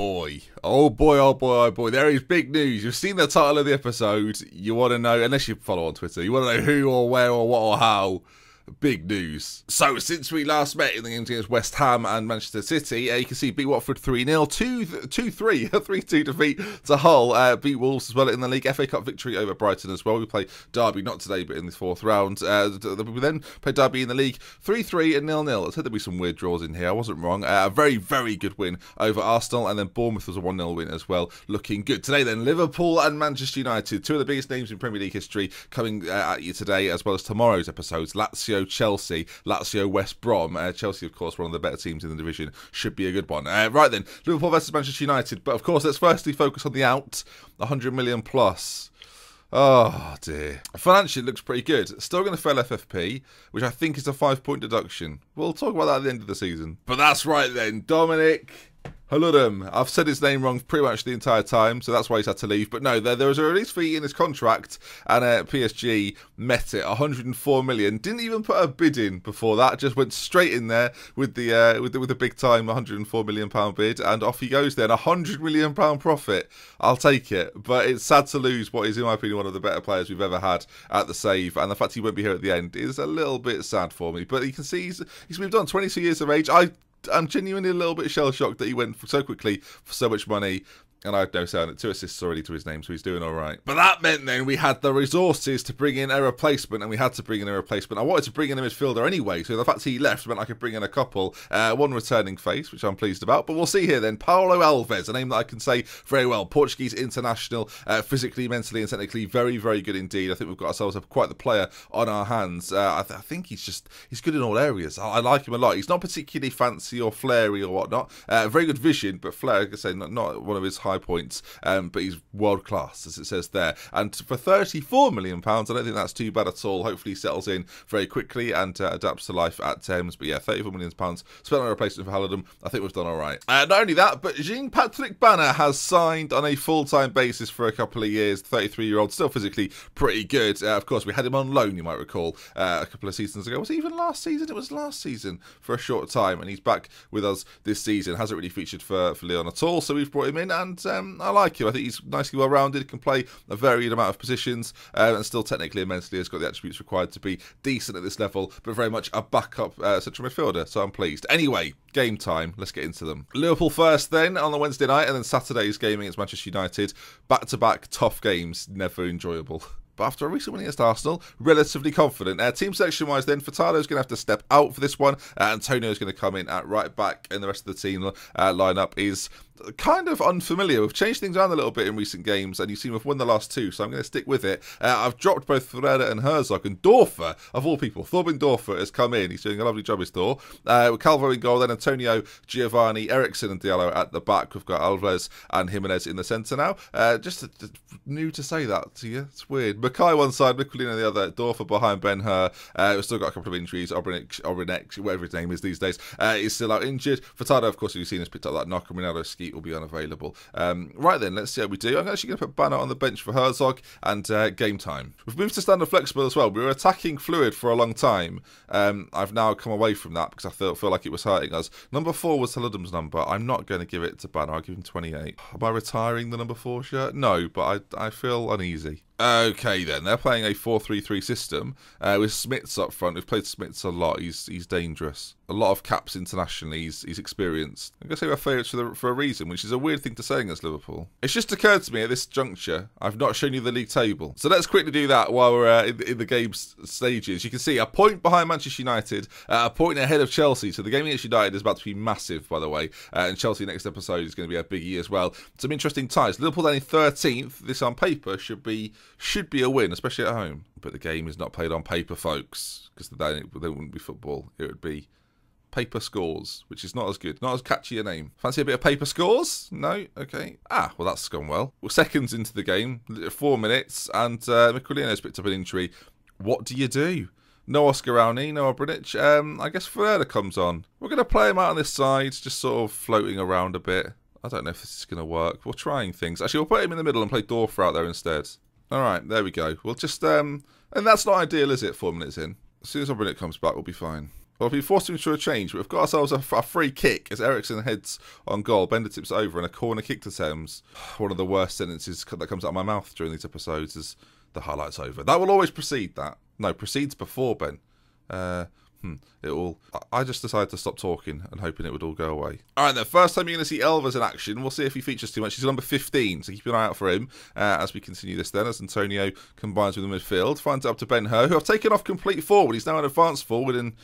boy. Oh boy, oh boy, oh boy. There is big news. You've seen the title of the episode. You want to know, unless you follow on Twitter, you want to know who or where or what or how big news. So, since we last met in the games against West Ham and Manchester City, uh, you can see beat Watford 3 0, 2 3, 3 2 defeat to Hull. Uh, beat Wolves as well in the league. FA Cup victory over Brighton as well. We play Derby, not today, but in the fourth round. Uh, we then play Derby in the league 3 3 and 0 0. I said there'd be some weird draws in here. I wasn't wrong. Uh, a very, very good win over Arsenal, and then Bournemouth was a 1 0 win as well. Looking good. Today, then, Liverpool and Manchester United, two of the biggest names in Premier League history, coming uh, at you today, as well as tomorrow's episodes. Lazio, Chelsea, Lazio, West Brom. Uh, Chelsea, of course, one of the better teams in the division, should be a good one. Uh, right then, Liverpool versus Manchester United. But of course, let's firstly focus on the out, 100 million plus. Oh dear. Financially, looks pretty good. Still going to fail FFP, which I think is a five point deduction. We'll talk about that at the end of the season. But that's right then, Dominic. Haludum. I've said his name wrong pretty much the entire time, so that's why he's had to leave. But no, there, there was a release fee in his contract, and uh, PSG met it. 104 million. Didn't even put a bid in before that. Just went straight in there with the uh, with the, with big time 104 million pound bid, and off he goes. Then 100 million pound profit. I'll take it, but it's sad to lose what is, in my opinion, one of the better players we've ever had at the save, and the fact he won't be here at the end is a little bit sad for me. But you can see he's, he's moved on. 22 years of age. I I'm genuinely a little bit shell shocked that he went so quickly for so much money and I have no on it. Two assists already to his name, so he's doing all right. But that meant then we had the resources to bring in a replacement, and we had to bring in a replacement. I wanted to bring in a midfielder anyway, so the fact he left meant I could bring in a couple. Uh, one returning face, which I'm pleased about. But we'll see here then. Paulo Alves, a name that I can say very well. Portuguese international, uh, physically, mentally, and technically very, very good indeed. I think we've got ourselves quite the player on our hands. Uh, I, th- I, think he's just he's good in all areas. I, I, like him a lot. He's not particularly fancy or flary or whatnot. Uh, very good vision, but flair, like I say, not, not one of his high points um, but he's world class, as it says there. And for £34 million, I don't think that's too bad at all. Hopefully, he settles in very quickly and uh, adapts to life at Thames. But yeah, £34 million spent on a replacement for Halidom. I think we've done all right. Uh, not only that, but Jean Patrick Banner has signed on a full time basis for a couple of years. 33 year old, still physically pretty good. Uh, of course, we had him on loan, you might recall, uh, a couple of seasons ago. Was it even last season? It was last season for a short time, and he's back with us this season. Hasn't really featured for, for Lyon at all, so we've brought him in, and um, I like him. I think he's nicely well rounded, can play a varied amount of positions, uh, and still technically mentally has got the attributes required to be decent at this level, but very much a backup uh, central midfielder. So I'm pleased. Anyway, game time. Let's get into them. Liverpool first, then on the Wednesday night, and then Saturday's game against Manchester United. Back to back tough games, never enjoyable. But after a recent win against Arsenal, relatively confident. Uh, team selection wise, then Furtado's going to have to step out for this one. Uh, Antonio's going to come in at right back, and the rest of the team uh, lineup is kind of unfamiliar. We've changed things around a little bit in recent games, and you seem to have won the last two, so I'm going to stick with it. Uh, I've dropped both Ferreira and Herzog, and Dorfer, of all people, Thorben Dorfer has come in. He's doing a lovely job, his Thor. Uh, with Calvo in goal, then Antonio, Giovanni, Eriksen, and Diallo at the back. We've got Alves and Jimenez in the centre now. Uh, just new to say that to you. It's weird. Mackay one side, Mikulinho the other, Dorfer behind Ben Hur. Uh, we've still got a couple of injuries. Obrinek, Obrinek whatever his name is these days, uh, is still out injured. Furtado, of course, you've seen, has picked up that knock, and Will be unavailable. Um, right then, let's see how we do. I'm actually going to put Banner on the bench for Herzog and uh, game time. We've moved to standard flexible as well. We were attacking fluid for a long time. Um, I've now come away from that because I feel, feel like it was hurting us. Number four was Halidum's number. I'm not going to give it to Banner. I'll give him 28. Am I retiring the number four shirt? No, but I, I feel uneasy. Okay, then they're playing a four-three-three system uh, with Smits up front. We've played Smits a lot. He's he's dangerous. A lot of caps internationally. He's, he's experienced. I'm gonna say we're favourites for, for a reason, which is a weird thing to say against Liverpool. It's just occurred to me at this juncture. I've not shown you the league table, so let's quickly do that while we're uh, in, in, the game stages. You can see a point behind Manchester United, uh, a point ahead of Chelsea. So the game against United is about to be massive, by the way, uh, and Chelsea next episode is going to be a biggie as well. Some interesting ties. Liverpool then in 13th. This on paper should be should be a win, especially at home. But the game is not played on paper, folks, because then it, wouldn't be football. It would be paper scores, which is not as good, not as catchy a name. Fancy a bit of paper scores? No? Okay. Ah, well, that's gone well. We're seconds into the game, four minutes, and uh, Mikulinho's picked up an injury. What do you do? No Oscar Raoni, no Obrinic. Um, I guess Ferreira comes on. We're going to play him out on this side, just sort of floating around a bit. I don't know if this is going to work. We're trying things. Actually, we'll put him in the middle and play Dorfer out there instead. All right, there we go. We'll just um, and that's not ideal, is it? Four minutes in. As soon as Obrinic comes back, we'll be fine. Well, we've forced him to a change, we've got ourselves a, a free kick as Eriksen heads on goal. Bender tips over and a corner kick to Thames. One of the worst sentences that comes out of my mouth during these episodes is the highlights over. That will always precede that. No, precedes before Ben. Uh, hmm, it will. I just decided to stop talking and hoping it would all go away. All right, then. First time you're going to see Alves in action. We'll see if he features too much. He's number 15, so keep an eye out for him uh, as we continue this. Then, as Antonio combines with the midfield, finds it up to Ben Hur, who I've taken off complete forward. He's now an advanced forward and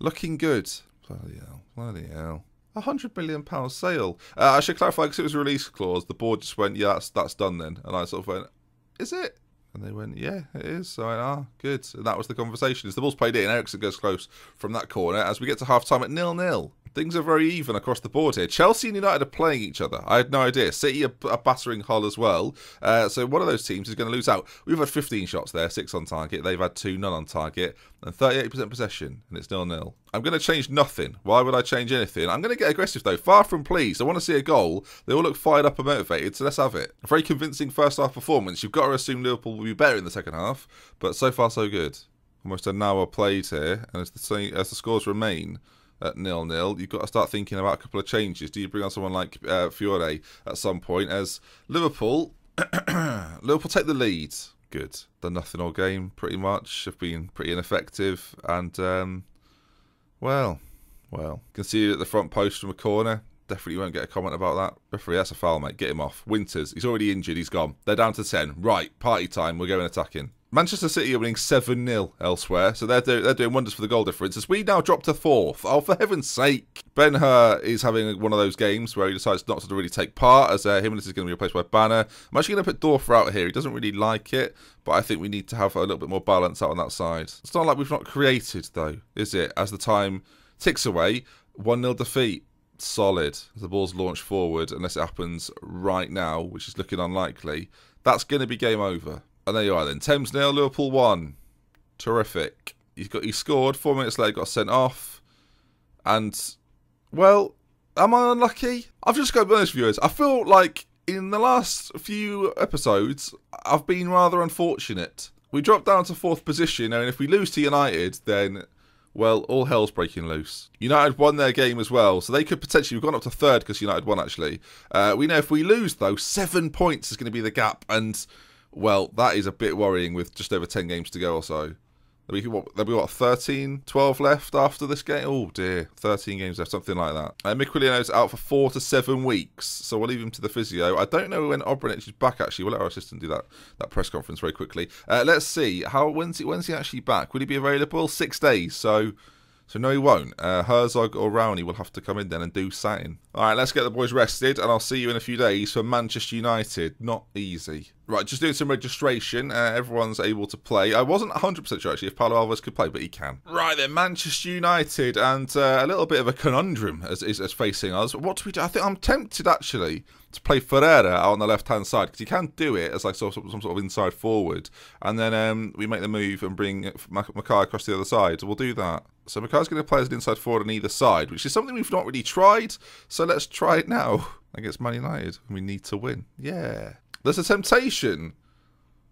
Looking good. Bloody hell. Bloody hell. A hundred million pound sale. Uh, I should clarify because it was a release clause. The board just went, yeah, that's that's done then, and I sort of went, is it? And they went, yeah, it is. So I went, ah, good. And that was the conversation. As the ball's played in, Eriksen goes close from that corner as we get to half time at nil nil. Things are very even across the board here. Chelsea and United are playing each other. I had no idea. City are, are battering Hull as well. Uh, so one of those teams is going to lose out. We've had 15 shots there, six on target. They've had two, none on target, and 38% possession, and it's nil nil. I'm going to change nothing. Why would I change anything? I'm going to get aggressive though. Far from pleased. I want to see a goal. They all look fired up and motivated, so let's have it. A very convincing first half performance. You've got to assume Liverpool will be better in the second half, but so far so good. Almost an hour played here, and as the, as the scores remain, at nil nil, you've got to start thinking about a couple of changes. Do you bring on someone like uh, Fiore at some point? As Liverpool, Liverpool take the lead. Good, done nothing all game pretty much. Have been pretty ineffective, and um, well, well, conceded at the front post from a corner. Definitely won't get a comment about that. Referee, that's a foul, mate. Get him off. Winters, he's already injured. He's gone. They're down to 10. Right, party time. We're going attacking. Manchester City are winning 7 0 elsewhere, so they're, do- they're doing wonders for the goal difference. As we now drop to fourth, oh, for heaven's sake. Ben Hur is having one of those games where he decides not to really take part, as uh, him and this is going to be replaced by Banner. I'm actually going to put Dorfer out here. He doesn't really like it, but I think we need to have a little bit more balance out on that side. It's not like we've not created, though, is it? As the time ticks away, 1 0 defeat solid. The ball's launched forward, unless it happens right now, which is looking unlikely. That's going to be game over. And there you are then. Thames nil, Liverpool one. Terrific. He's got he scored four minutes later, got sent off, and well, am I unlucky? I've just got to be honest, viewers. I feel like in the last few episodes, I've been rather unfortunate. We dropped down to fourth position, and if we lose to United, then well, all hell's breaking loose. United won their game as well, so they could potentially have gone up to third because United won actually. Uh, we know if we lose though, seven points is going to be the gap, and well, that is a bit worrying with just over 10 games to go or so. There'll be, what, there'll be what, 13, 12 left after this game? Oh dear, 13 games left, something like that. And Miquelino's out for four to seven weeks, so we'll leave him to the physio. I don't know when Obranic is back, actually. We'll let our assistant do that, that press conference very quickly. Uh, let's see, how when's he, when's he actually back? Will he be available? Six days, so so no, he won't. Uh, Herzog or Rowney will have to come in then and do satin. All right, let's get the boys rested, and I'll see you in a few days for Manchester United. Not easy. Right, just doing some registration. Uh, everyone's able to play. I wasn't 100% sure actually if Paulo Alves could play, but he can. Right then, Manchester United, and uh, a little bit of a conundrum is, is, is facing us. What do we do? I think I'm tempted actually to play Ferreira out on the left hand side because he can do it as like some, some sort of inside forward, and then um, we make the move and bring Mackay across the other side. We'll do that. So Mackay's going to play as an inside forward on either side, which is something we've not really tried. So let's try it now against Man United. We need to win. Yeah. There's a temptation.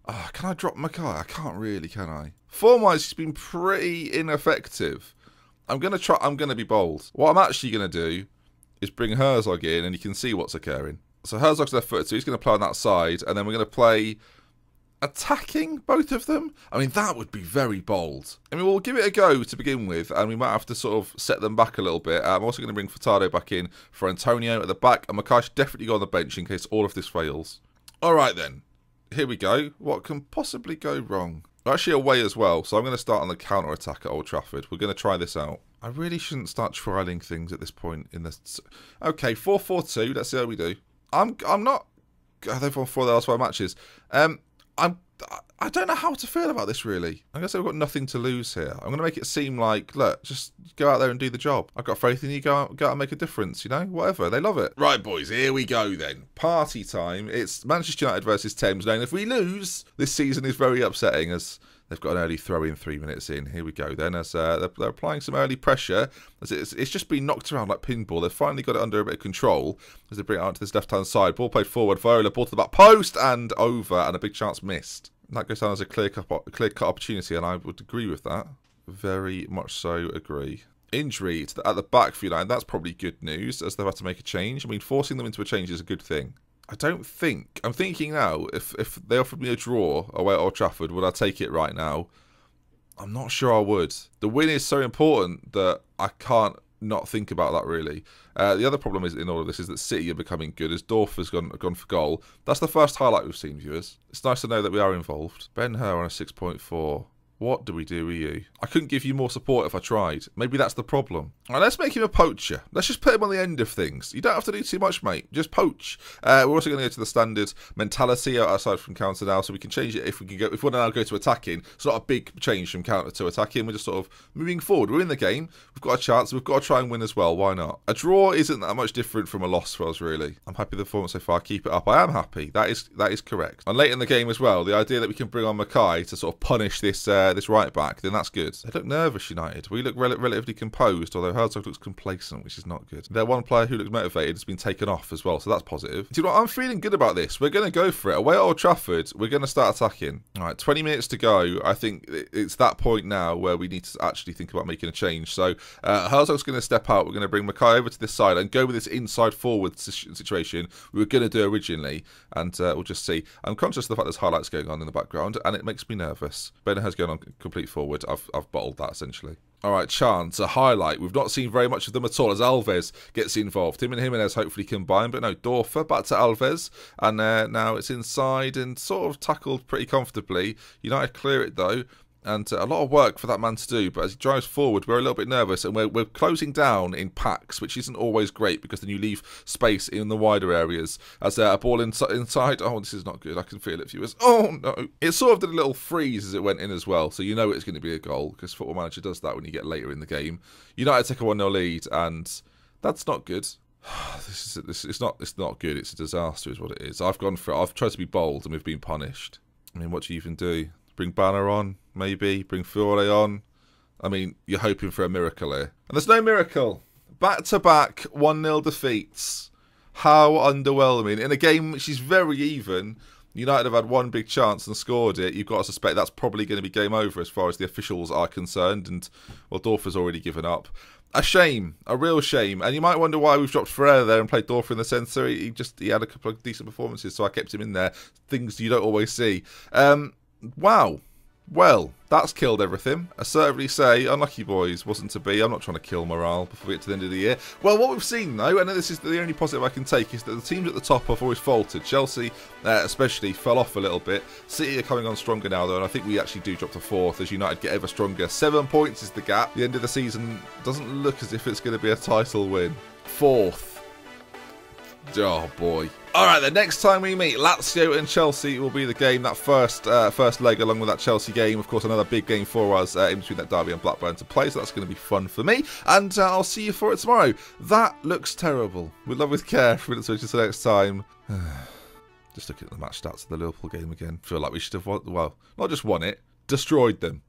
Oh, can I drop Mackay? I can't really, can I? Form-wise, he's been pretty ineffective. I'm gonna try. I'm gonna be bold. What I'm actually gonna do is bring Herzog in, and you can see what's occurring. So Herzog's left foot, so he's gonna play on that side, and then we're gonna play attacking both of them? I mean, that would be very bold. I mean, we'll give it a go to begin with, and we might have to sort of set them back a little bit. Um, I'm also going to bring Furtado back in for Antonio at the back, and Mackay should definitely go on the bench in case all of this fails. All right, then. Here we go. What can possibly go wrong? We're actually away as well, so I'm going to start on the counter attack at Old Trafford. We're going to try this out. I really shouldn't start trialing things at this point in this. Okay, 4-4-2. Let's see how we do. I'm I'm not. They've won four of their last five matches. Um, I'm I don't know how to feel about this really. I guess I've got nothing to lose here. I'm going to make it seem like, look, just go out there and do the job. I've got faith in you. Go out, go out and make a difference. You know, whatever. They love it. Right, boys. Here we go then. Party time. It's Manchester United versus Thames. Now, if we lose, this season is very upsetting as They've got an early throw in three minutes in. Here we go then as uh, they're, they're, applying some early pressure. As it's, it's just been knocked around like pinball. They've finally got it under a bit of control as they bring it out to this left hand side. Ball played forward. Viola ball to the back post and over and a big chance missed. That goes down as a clear cut, clear cut opportunity and I would agree with that. Very much so agree. injury the, at the back for United. That's probably good news as they've had to make a change. I mean, forcing them into a change is a good thing. I don't think. I'm thinking now, if, if they offered me a draw away at Old Trafford, would I take it right now? I'm not sure I would. The win is so important that I can't not think about that really. Uh, the other problem is in all of this is that City are becoming good as Dorf has gone gone for goal. That's the first highlight we've seen, viewers. It's nice to know that we are involved. Ben Hur on a 6.4. What do we do with you? I couldn't give you more support if I tried. Maybe that's the problem. Right, let's make him a poacher. Let's just put him on the end of things. You don't have to do too much, mate. Just poach. Uh, we're also going to go to the standard mentality aside from counter now, so we can change it if we can go. If we want to now go to attacking, it's not a big change from counter to attacking. We're just sort of moving forward. We're in the game. We've got a chance. We've got to try and win as well. Why not? A draw isn't that much different from a loss for us, really. I'm happy with the performance so far. Keep it up. I am happy. That is that is correct. And late in the game as well, the idea that we can bring on Mackay to sort of punish this uh, this right back then that's good. They look nervous, United. We look rel relatively composed, although Herzog looks complacent, which is not good. Their one player who looks motivated has been taken off as well, so that's positive. Do you know what? I'm feeling good about this. We're going to go for it. Away at Old Trafford, we're going to start attacking. All right, 20 minutes to go. I think it's that point now where we need to actually think about making a change. So uh, Herzog's going to step out. We're going to bring Mackay over to this side and go with this inside forward situation we were going to do originally, and uh, we'll just see. I'm conscious of the fact there's highlights going on in the background, and it makes me nervous. Ben has gone on complete forward. I've, I've bottled that essentially. All right, chance, a highlight. We've not seen very much of them at all as Alves gets involved. Him and Jimenez hopefully combine, but no, Dorfer back to Alves. And uh, now it's inside and sort of tackled pretty comfortably. United clear it though and uh, a lot of work for that man to do. But as he drives forward, we're a little bit nervous, and we're, we're closing down in packs, which isn't always great because then you leave space in the wider areas. As uh, a ball in, inside, oh, this is not good. I can feel it, viewers. Oh no! It sort of did a little freeze as it went in as well, so you know it's going to be a goal because Football Manager does that when you get later in the game. United take a one 0 lead, and that's not good. this is this. It's not. It's not good. It's a disaster, is what it is. I've gone for. I've tried to be bold, and we've been punished. I mean, what do you even do? Bring Banner on, maybe. Bring Fiore on. I mean, you're hoping for a miracle here. And there's no miracle. Back to back 1 0 defeats. How underwhelming. In a game which is very even, United have had one big chance and scored it. You've got to suspect that's probably going to be game over as far as the officials are concerned. And, well, Dorfer's already given up. A shame, a real shame. And you might wonder why we've dropped Ferreira there and played Dorfer in the centre. He just he had a couple of decent performances, so I kept him in there. Things you don't always see. Um, Wow. Well, that's killed everything. I certainly say, unlucky boys, wasn't to be. I'm not trying to kill morale before we get to the end of the year. Well, what we've seen, though, and this is the only positive I can take, is that the teams at the top have always faltered. Chelsea, uh, especially, fell off a little bit. City are coming on stronger now, though, and I think we actually do drop to fourth as United get ever stronger. Seven points is the gap. The end of the season doesn't look as if it's going to be a title win. Fourth. Oh boy. All right, the next time we meet, Lazio and Chelsea will be the game. That first uh, first leg, along with that Chelsea game, of course, another big game for us uh, in between that Derby and Blackburn to play. So that's going to be fun for me, and uh, I'll see you for it tomorrow. That looks terrible. With love, with care. For minutes, which is the next time. Just looking at the match stats of the Liverpool game again. Feel like we should have won. Well, not just won it, destroyed them.